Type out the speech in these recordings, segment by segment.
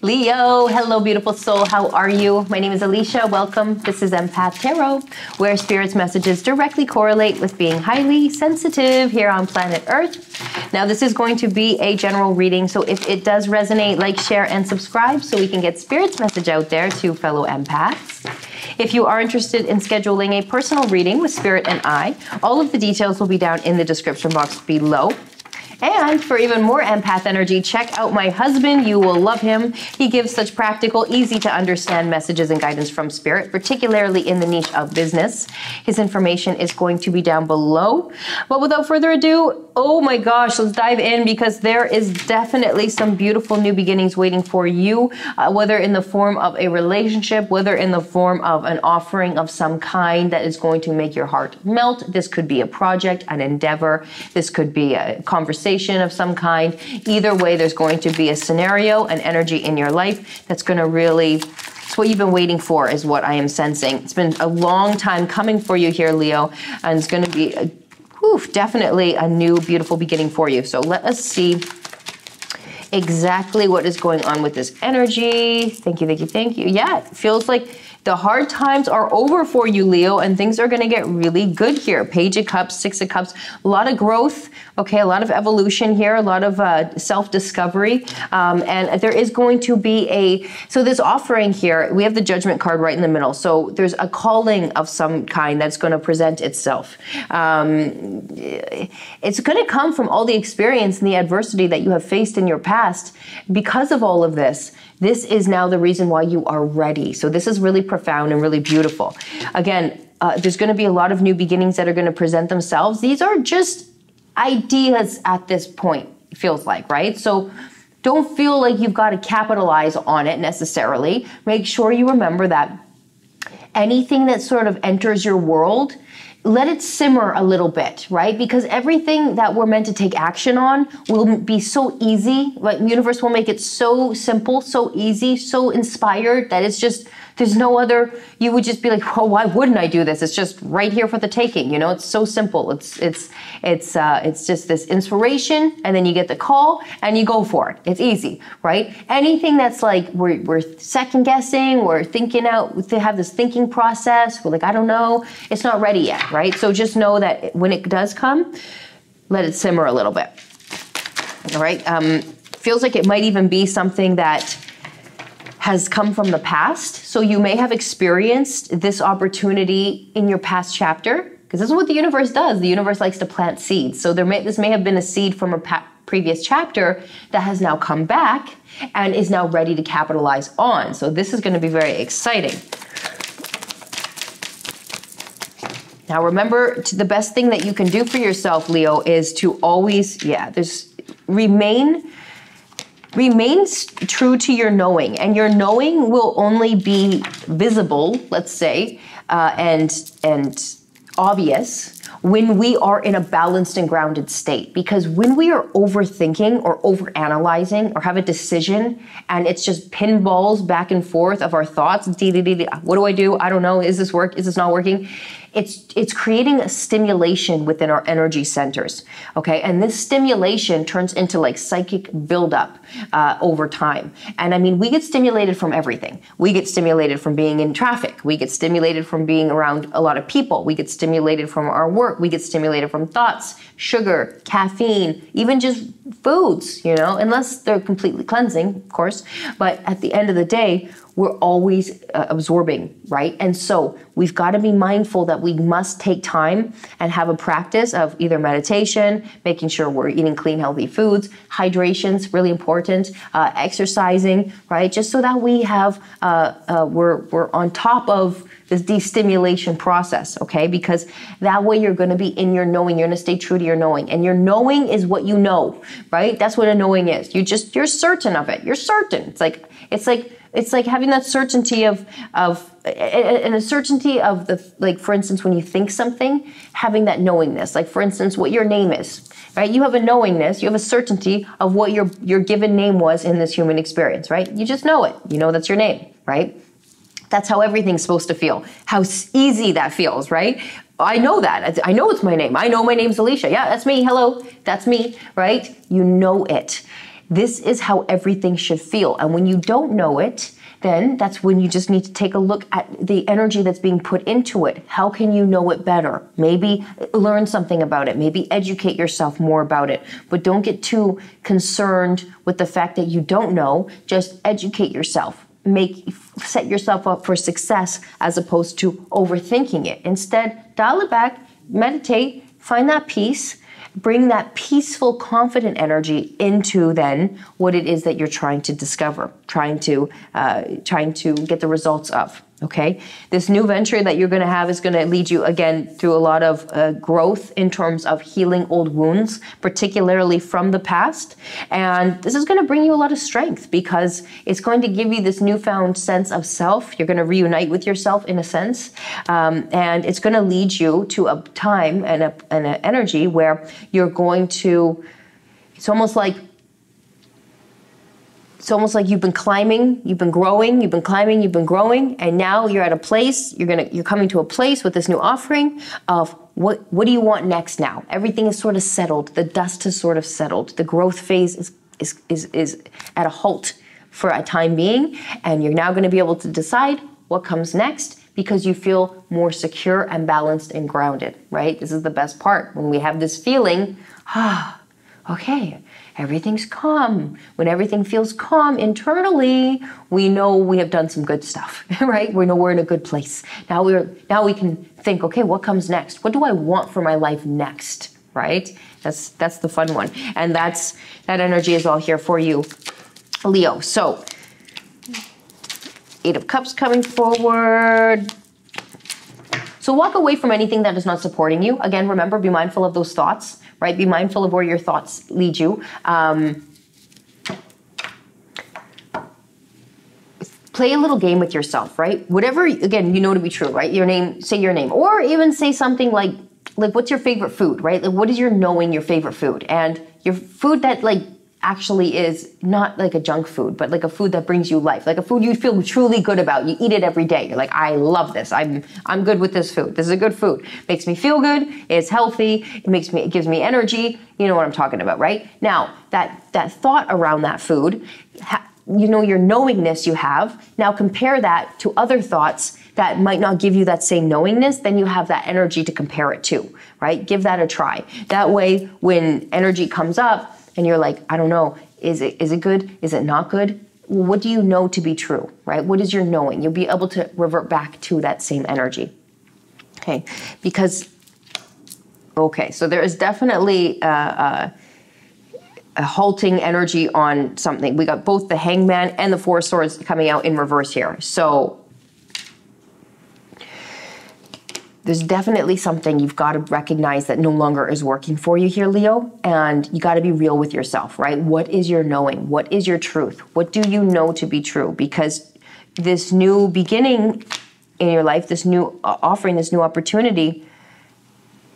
Leo, hello, beautiful soul. How are you? My name is Alicia. Welcome. This is Empath Tarot, where Spirit's messages directly correlate with being highly sensitive here on planet Earth. Now, this is going to be a general reading, so if it does resonate, like, share, and subscribe so we can get Spirit's message out there to fellow empaths. If you are interested in scheduling a personal reading with Spirit and I, all of the details will be down in the description box below. And for even more empath energy, check out my husband. You will love him. He gives such practical, easy to understand messages and guidance from spirit, particularly in the niche of business. His information is going to be down below. But without further ado, oh my gosh, let's dive in because there is definitely some beautiful new beginnings waiting for you, uh, whether in the form of a relationship, whether in the form of an offering of some kind that is going to make your heart melt. This could be a project, an endeavor. This could be a conversation manifestation of some kind. Either way, there's going to be a scenario, an energy in your life that's going to really it's what you've been waiting for is what I am sensing. It's been a long time coming for you here, Leo, and it's going to be a, whew, definitely a new beautiful beginning for you. So let us see exactly what is going on with this energy. Thank you, thank you, thank you. Yeah, it feels like the hard times are over for you, Leo, and things are going to get really good here. Page of Cups, Six of Cups, a lot of growth, okay, a lot of evolution here, a lot of uh, self discovery. Um, and there is going to be a, so this offering here, we have the Judgment card right in the middle. So there's a calling of some kind that's going to present itself. Um, it's going to come from all the experience and the adversity that you have faced in your past because of all of this. This is now the reason why you are ready. So this is really profound and really beautiful. Again, uh, there's going to be a lot of new beginnings that are going to present themselves. These are just ideas at this point, feels like, right? So don't feel like you've got to capitalize on it necessarily. Make sure you remember that anything that sort of enters your world let it simmer a little bit, right? Because everything that we're meant to take action on will be so easy. Like universe will make it so simple, so easy, so inspired that it's just there's no other, you would just be like, well, why wouldn't I do this? It's just right here for the taking. You know, it's so simple. It's, it's, it's, uh, it's just this inspiration and then you get the call and you go for it. It's easy, right? Anything that's like, we're, we're second guessing, we're thinking out, to have this thinking process. We're like, I don't know. It's not ready yet, right? So just know that when it does come, let it simmer a little bit. All right. Um, feels like it might even be something that has come from the past. So you may have experienced this opportunity in your past chapter, because this is what the universe does. The universe likes to plant seeds. So there may, this may have been a seed from a pa- previous chapter that has now come back and is now ready to capitalize on. So this is going to be very exciting. Now remember, the best thing that you can do for yourself, Leo, is to always, yeah, there's remain remain true to your knowing and your knowing will only be visible let's say uh, and and obvious when we are in a balanced and grounded state. Because when we are overthinking or overanalyzing or have a decision and it's just pinballs back and forth of our thoughts what do i do? I don't know. Is this work? Is this not working? It's it's creating a stimulation within our energy centers okay? And this stimulation turns into like psychic buildup uh, over time. And i mean we get stimulated from everything. We get stimulated from being in traffic. We get stimulated from being around a lot of people. We get stimulated from our work. We get stimulated from thoughts sugar caffeine even just foods you know unless they're completely cleansing of course but at the end of the day we're always uh, absorbing, right? And so we've got to be mindful that we must take time and have a practice of either meditation, making sure we're eating clean, healthy foods, hydration's really important, uh, exercising, right? Just so that we have, uh, uh we're, we're on top of this destimulation process, okay? Because that way you're going to be in your knowing. You're going to stay true to your knowing. And your knowing is what you know, right? That's what a knowing is. You just, you're certain of it. You're certain. It's like, it's like, it's like having that certainty of of and a certainty of the like for instance when you think something having that knowingness like for instance what your name is right you have a knowingness you have a certainty of what your your given name was in this human experience right you just know it you know that's your name right that's how everything's supposed to feel how easy that feels right I know that. I know it's my name. I know my name's Alicia. Yeah, that's me. Hello. That's me, right? You know it This is how everything should feel. And when you don't know it, then that's when you just need to take a look at the energy that's being put into it. How can you know it better? Maybe learn something about it, maybe educate yourself more about it. But don't get too concerned with the fact that you don't know. Just educate yourself. Make set yourself up for success as opposed to overthinking it. Instead, dial it back, meditate, find that peace bring that peaceful, confident energy into then what it is that you're trying to discover, trying to uh, trying to get the results of. Okay, this new venture that you're going to have is going to lead you again through a lot of uh, growth in terms of healing old wounds, particularly from the past. And this is going to bring you a lot of strength because it's going to give you this newfound sense of self. You're going to reunite with yourself in a sense, um, and it's going to lead you to a time and, and an energy where you're going to. It's almost like it's almost like you've been climbing, you've been growing, you've been climbing, you've been growing, and now you're at a place, you're gonna you're coming to a place with this new offering of what what do you want next now? Everything is sort of settled, the dust has sort of settled, the growth phase is is is, is at a halt for a time being, and you're now gonna be able to decide what comes next because you feel more secure and balanced and grounded, right? This is the best part. When we have this feeling, ah, okay, everything's calm. When everything feels calm internally, we know we have done some good stuff, right? We know we're in a good place. Now we're now we can think, okay, what comes next? What do I want for my life next? Right? That's that's the fun one. And that's that energy is all here for you, Leo. So Eight of Cups coming forward. So walk away from anything that is not supporting you. Again, remember, be mindful of those thoughts right? Be mindful of where your thoughts lead you. Um, play a little game with yourself, right? Whatever, again, you know to be true, right? Your name, say your name, or even say something like, like, what's your favorite food, right? Like, what is your knowing your favorite food? And your food that, like, actually is not like a junk food, but like a food that brings you life, like a food you feel truly good about. You eat it every day. You're like, I love this. I'm I'm good with this food. This is a good food. Makes me feel good. It's healthy. It makes me it gives me energy. You know what I'm talking about, right? Now that that thought around that food, you know your knowingness you have. Now compare that to other thoughts that might not give you that same knowingness, then you have that energy to compare it to, right? Give that a try. That way, when energy comes up, and you're like, I don't know, is it is it good? Is it not good? What do you know to be true, right? What is your knowing? You'll be able to revert back to that same energy. Okay, because okay, so there is definitely uh, uh, a halting energy on something. We got both the Hangman and the Four Swords coming out in reverse here. So there's definitely something you've got to recognize that no longer is working for you here, Leo. And you got to be real with yourself, right? What is your knowing? What is your truth? What do you know to be true? Because this new beginning in your life, this new uh, offering, this new opportunity,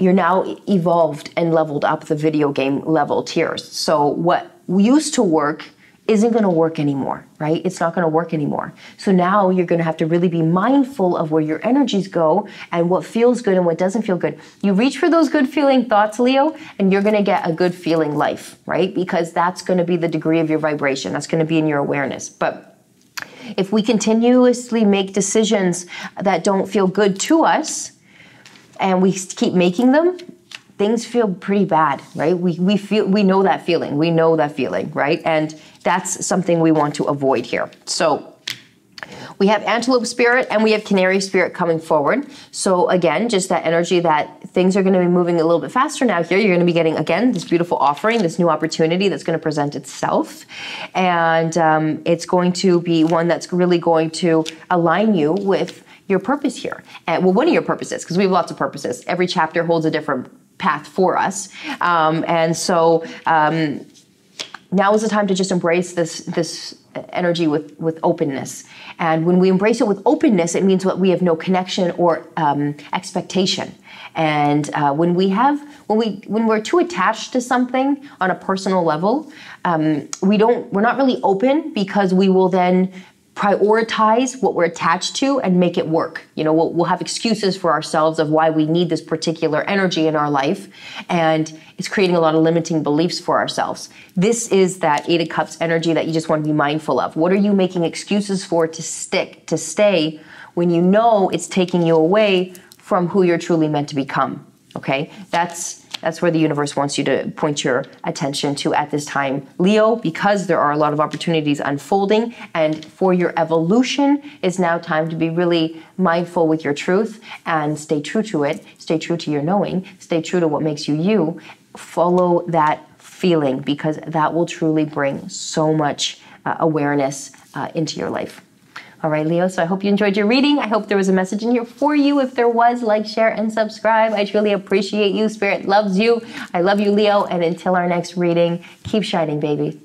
you're now evolved and leveled up the video game level tiers. So what used to work isn't going to work anymore, right? It's not going to work anymore. So now you're going to have to really be mindful of where your energies go and what feels good and what doesn't feel good. You reach for those good feeling thoughts, Leo, and you're going to get a good feeling life, right? Because that's going to be the degree of your vibration. That's going to be in your awareness. But if we continuously make decisions that don't feel good to us and we keep making them, things feel pretty bad, right? We, we feel we know that feeling. We know that feeling, right? And that's something we want to avoid here. So we have antelope spirit and we have canary spirit coming forward. So again, just that energy that things are going to be moving a little bit faster now here. You're going to be getting, again, this beautiful offering, this new opportunity that's going to present itself. And um, it's going to be one that's really going to align you with your purpose here. And well, one of your purposes, because we have lots of purposes. Every chapter holds a different path for us. Um, and so um, now is the time to just embrace this this energy with with openness. And when we embrace it with openness it means that we have no connection or um, expectation. And uh, when we have when we when we're too attached to something on a personal level um, we don't we're not really open because we will then prioritize what we're attached to and make it work. You know, we'll, we'll have excuses for ourselves of why we need this particular energy in our life, and it's creating a lot of limiting beliefs for ourselves. This is that Eight of Cups energy that you just want to be mindful of. What are you making excuses for to stick, to stay, when you know it's taking you away from who you're truly meant to become? Okay, that's that's where the universe wants you to point your attention to at this time. Leo, because there are a lot of opportunities unfolding, and for your evolution, is now time to be really mindful with your truth and stay true to it, stay true to your knowing, stay true to what makes you you. Follow that feeling because that will truly bring so much uh, awareness uh, into your life. All right, Leo, so I hope you enjoyed your reading. I hope there was a message in here for you. If there was, like, share, and subscribe. I truly appreciate you. Spirit loves you. I love you, Leo. And until our next reading, keep shining, baby.